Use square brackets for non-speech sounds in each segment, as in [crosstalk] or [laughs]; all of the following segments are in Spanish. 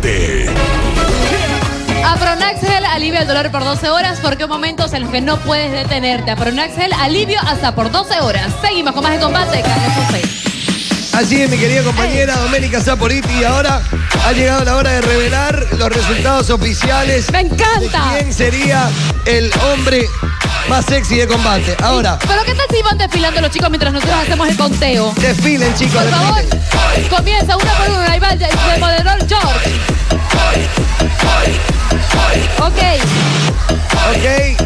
combate. Apronaxel alivia el dolor por 12 horas porque hay momentos en los que no puedes detenerte. Apronaxel alivio hasta por 12 horas. Seguimos con más de combate. Carlos José. Así es, mi querida compañera Doménica Saporiti. Y ahora ha llegado la hora de revelar los resultados oficiales. ¡Me encanta! de ¿Quién sería el hombre más sexy de combate? Ahora, ¿Pero qué tal si van desfilando los chicos mientras nosotros hacemos el conteo? desfilen, chicos, Por favor, desfilen. comienza una por una. Ahí va el, moderador George. Ok. Ok.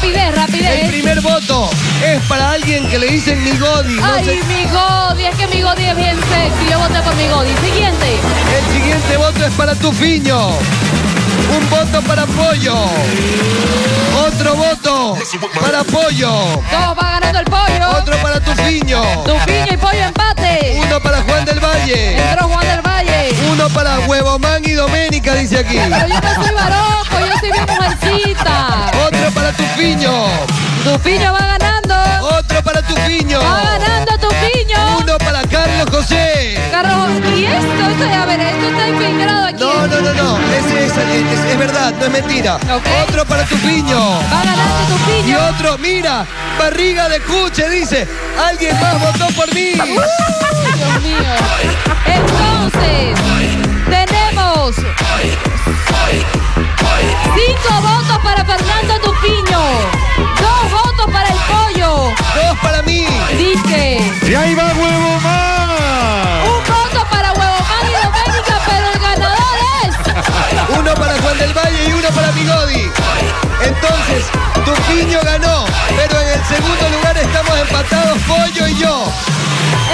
Dele, rapidez, El rapidez. primer voto es para alguien que le dicen mi Godi. No Ay, sé- mi Godi, es que mi Godi es bien sexy. Yo voté por mi Godi. Siguiente. El siguiente voto es para Tufiño. Un voto para Pollo. Otro voto para Pollo. Dos va ganando el pollo. Otro para Tufiño. Tupiño y pollo empate. Uno para Juan del Valle. Entró Juan del Valle. Uno para Huevomán y Doménica, dice aquí. Pero yo no soy baroco, para Tufiño. Tupiño va ganando. Otro para Tufiño. Va ganando Tupiño. Uno para Carlos José. Carlos, ¿y esto? esto? A ver, esto está infiltrado aquí. No, no, no, no. Ese es, es- es verdad, no es mentira. Ok. Otro para Tufiño. Va ganando Y Tupiño. otro, mira, barriga de cuche, dice. Alguien más votó por mí. Dios mío. Entonces, Tufiño ganó. Pero en el segundo lugar estamos empatados Pollo y yo.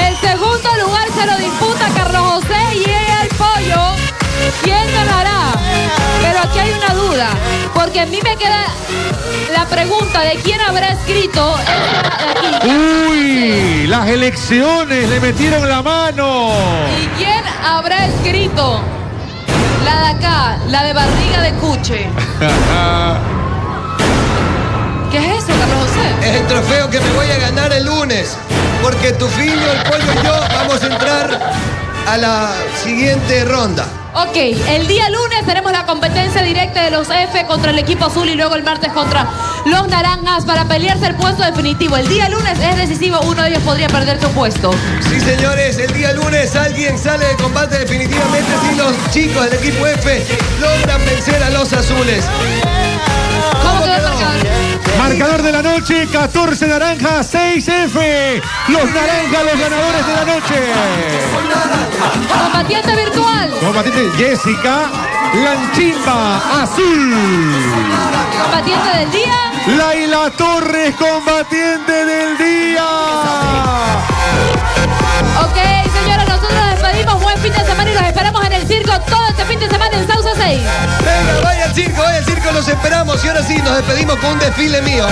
El segundo lugar se lo disputa Carlos José y el pollo. ¿Quién ganará? Pero aquí hay una duda, porque a mí me queda la pregunta de quién habrá escrito esta. Uy, las elecciones le metieron la mano. ¿Y quién habrá escrito la de acá, la de barriga de cuche? [laughs] ¿Qué es eso, Carlos José? Es el trofeo que me voy a ganar el lunes. Porque Tufiño, el Pollo y yo vamos a entrar a la siguiente ronda. Ok, el día lunes tenemos la competencia directa de los F contra el equipo azul y luego el martes contra los naranjas para pelearse el puesto definitivo. El día lunes es decisivo, uno de ellos podría perder su puesto. Sí, señores, el día lunes alguien sale de combate definitivamente si los chicos del equipo F logran vencer a los azules. Marcador de la noche, 14 naranja, 6 F. Los naranjas, los ganadores de la noche. Combatiente virtual. Combatiente Jessica Lanchimba, azul. Combatiente del día. Laila Torres, combatiente del día. Ok, señores, esperamos y ahora sí nos despedimos con un desfile mío.